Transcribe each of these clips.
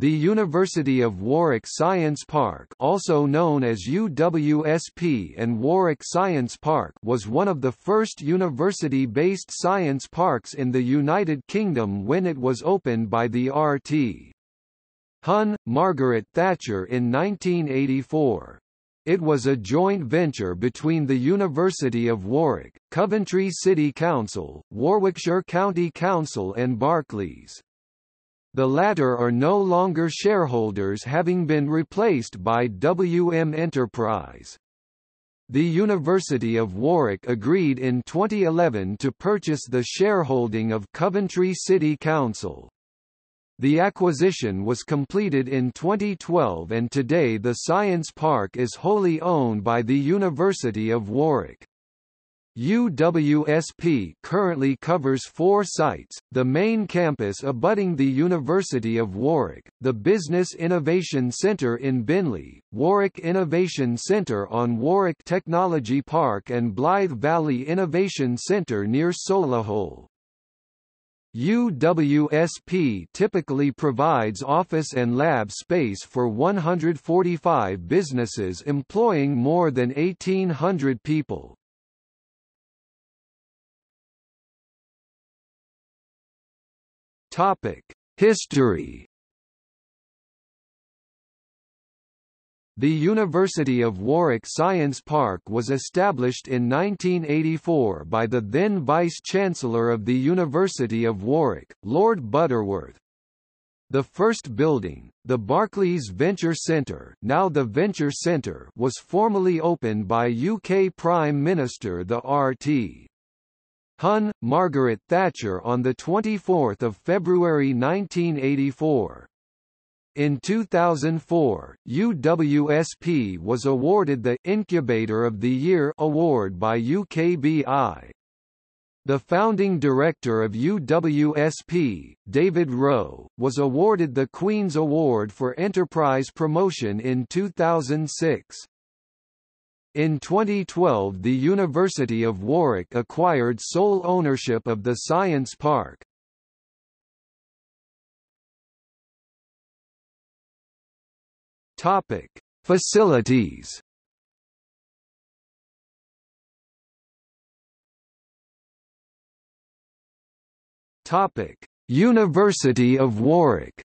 The University of Warwick Science Park also known as UWSP and Warwick Science Park was one of the first university-based science parks in the United Kingdom when it was opened by the RT. Hun, Margaret Thatcher in 1984. It was a joint venture between the University of Warwick, Coventry City Council, Warwickshire County Council and Barclays. The latter are no longer shareholders having been replaced by WM Enterprise. The University of Warwick agreed in 2011 to purchase the shareholding of Coventry City Council. The acquisition was completed in 2012 and today the Science Park is wholly owned by the University of Warwick. UWSP currently covers four sites, the main campus abutting the University of Warwick, the Business Innovation Centre in Binley, Warwick Innovation Centre on Warwick Technology Park and Blythe Valley Innovation Centre near Solihull. UWSP typically provides office and lab space for 145 businesses employing more than 1,800 people. History. The University of Warwick Science Park was established in 1984 by the then Vice-Chancellor of the University of Warwick, Lord Butterworth. The first building, the Barclays Venture Centre now the Venture Centre was formally opened by UK Prime Minister the RT. Hun, Margaret Thatcher on 24 February 1984. In 2004, UWSP was awarded the Incubator of the Year award by UKBI. The founding director of UWSP, David Rowe, was awarded the Queen's Award for Enterprise Promotion in 2006. In 2012 the University of Warwick acquired sole ownership of the Science Park. Topic: Facilities. Topic: University of Warwick.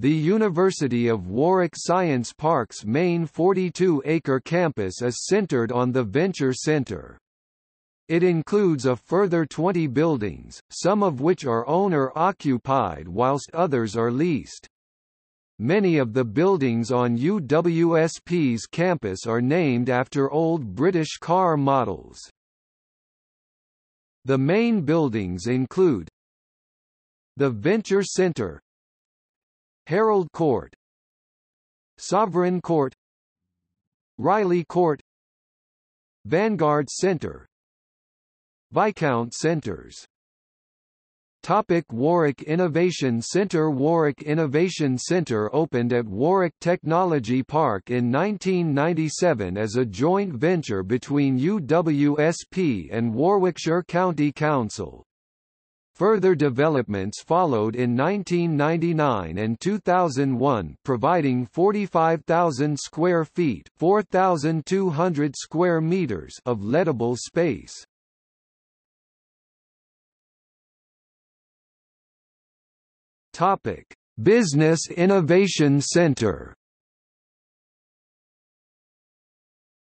The University of Warwick Science Park's main 42-acre campus is centered on the Venture Center. It includes a further 20 buildings, some of which are owner-occupied whilst others are leased. Many of the buildings on UWSP's campus are named after old British car models. The main buildings include the Venture Centre, Herald Court Sovereign Court Riley Court Vanguard Center Viscount Centres Topic Warwick Innovation Centre Warwick Innovation Centre opened at Warwick Technology Park in 1997 as a joint venture between UWSP and Warwickshire County Council. Further developments followed in 1999 and 2001 providing 45,000 square feet 4,200 square meters of lettable space. Topic: Business Innovation Center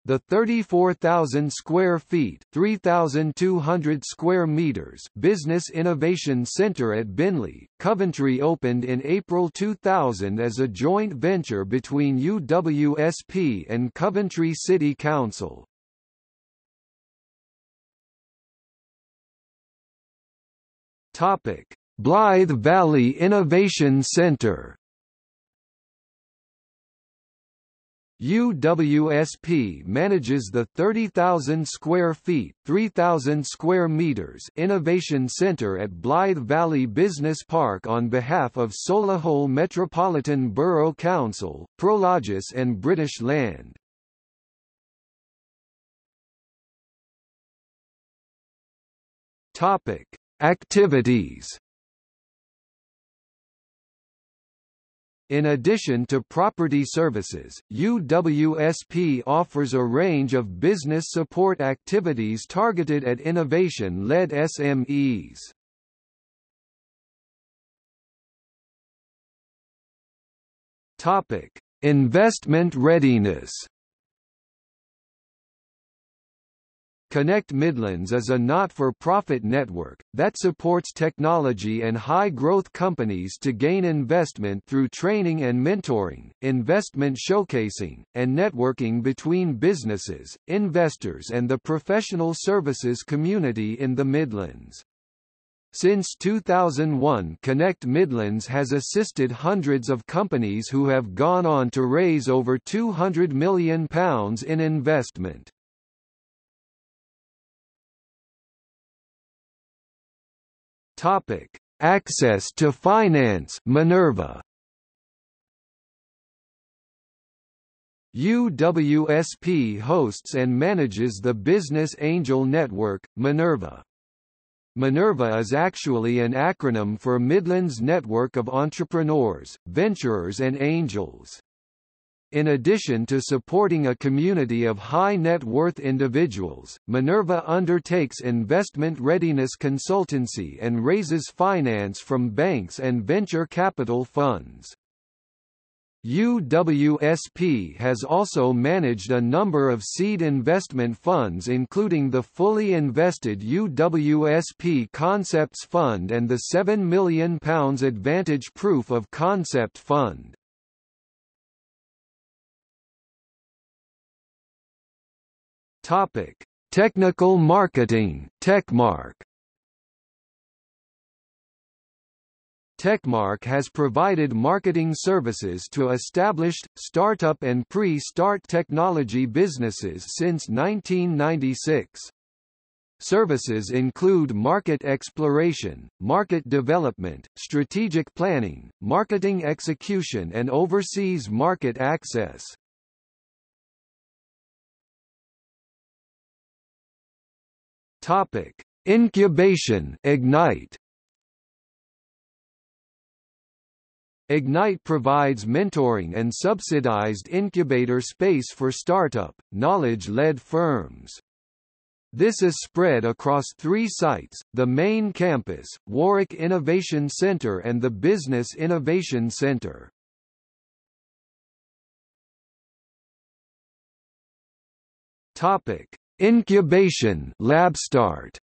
The 34,000 square feet 3,200 square meters Business Innovation Center at Binley, Coventry opened in April 2000 as a joint venture between UWSP and Coventry City Council. Topic: Blythe Valley Innovation Center UWSP manages the 30,000 square feet 3,000 square meters Innovation Center at Blythe Valley Business Park on behalf of Solihull Metropolitan Borough Council, Prologis and British Land. Topic. Activities In addition to property services, UWSP offers a range of business support activities targeted at innovation-led SMEs. Topic: Investment readiness. Connect Midlands is a not-for-profit network, that supports technology and high-growth companies to gain investment through training and mentoring, investment showcasing, and networking between businesses, investors and the professional services community in the Midlands. Since 2001 Connect Midlands has assisted hundreds of companies who have gone on to raise over £200 million in investment. Topic: Access to finance Minerva. UWSP hosts and manages the business angel network, Minerva. Minerva is actually an acronym for Midlands Network of Entrepreneurs, Venturers and Angels. In addition to supporting a community of high-net-worth individuals, Minerva undertakes investment readiness consultancy and raises finance from banks and venture capital funds. UWSP has also managed a number of seed investment funds including the fully invested UWSP Concepts Fund and the £7 million Advantage Proof of Concept Fund. Topic: Technical marketing, Techmark. Techmark has provided marketing services to established, startup and pre-start technology businesses since 1996. Services include market exploration, market development, strategic planning, marketing execution and overseas market access. Topic: Incubation Ignite. Ignite provides mentoring and subsidized incubator space for startup, knowledge-led firms. This is spread across three sites, the main campus, Warwick Innovation Centre and the Business Innovation Centre. Topic: Incubation LabStart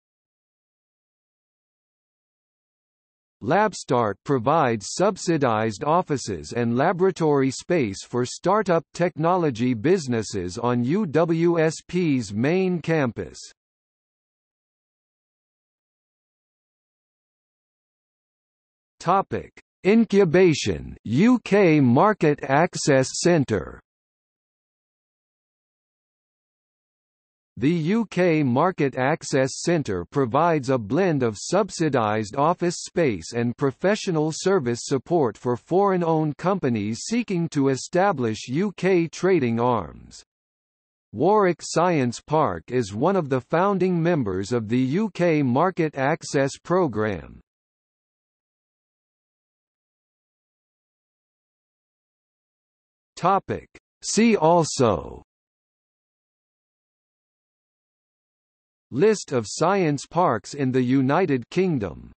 LabStart provides subsidized offices and laboratory space for startup technology businesses on UWSP's main campus. Topic: Incubation UK Market Access Centre The UK Market Access Centre provides a blend of subsidised office space and professional service support for foreign-owned companies seeking to establish UK trading arms. Warwick Science Park is one of the founding members of the UK Market Access Programme. See also List of science parks in the United Kingdom